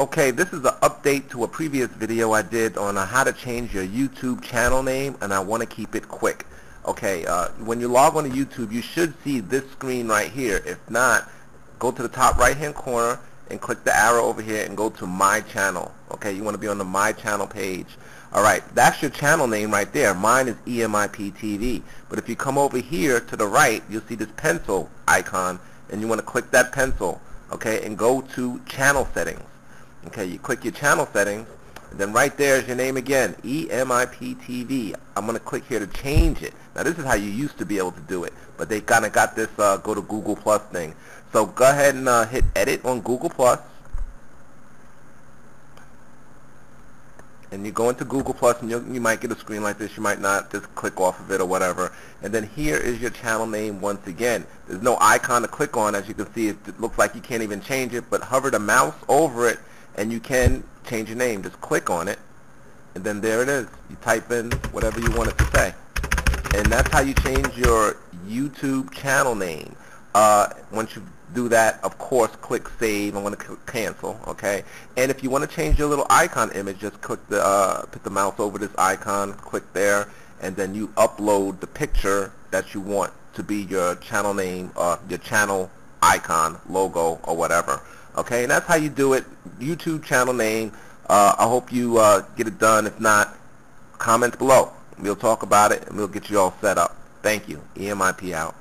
Okay, this is an update to a previous video I did on uh, how to change your YouTube channel name and I want to keep it quick. Okay, uh, when you log on to YouTube you should see this screen right here. If not, go to the top right hand corner and click the arrow over here and go to my channel. Okay, you want to be on the my channel page. Alright, that's your channel name right there. Mine is EMIP TV. But if you come over here to the right, you'll see this pencil icon and you want to click that pencil okay, and go to channel settings. Okay, you click your channel settings, and then right there is your name again, EMIP-TV. I'm going to click here to change it. Now this is how you used to be able to do it, but they kind of got this uh, go to Google Plus thing. So go ahead and uh, hit edit on Google Plus. and you go into Google Plus and you might get a screen like this. You might not just click off of it or whatever. And then here is your channel name once again. There's no icon to click on. As you can see, it looks like you can't even change it, but hover the mouse over it and you can change your name. Just click on it and then there it is. You type in whatever you want it to say. And that's how you change your YouTube channel name. Uh, once you do that, of course, click Save. I'm going to cancel, okay? And if you want to change your little icon image, just click the, uh, put the mouse over this icon, click there, and then you upload the picture that you want to be your channel name, uh, your channel icon, logo, or whatever. Okay, and that's how you do it. YouTube channel name. Uh, I hope you uh, get it done. If not, comment below. We'll talk about it, and we'll get you all set up. Thank you. EMIP out.